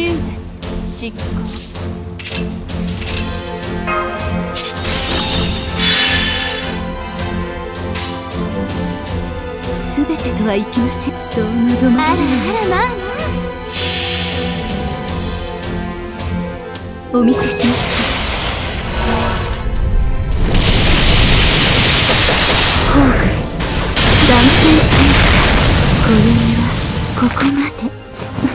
終末。執行全てとはいきません。そう望まあらあらまあ。まあお見せします。後悔断片これはここまで。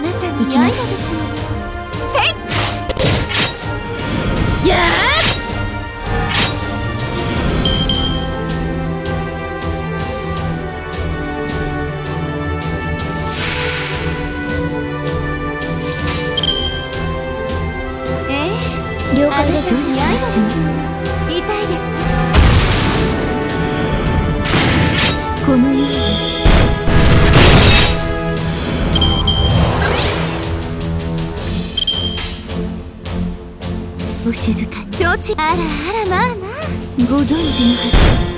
あなたの行きます刃ですせいやええ了あなたの刃です痛いですお静かに。承知。あらあらまあまあ。ご存知のはず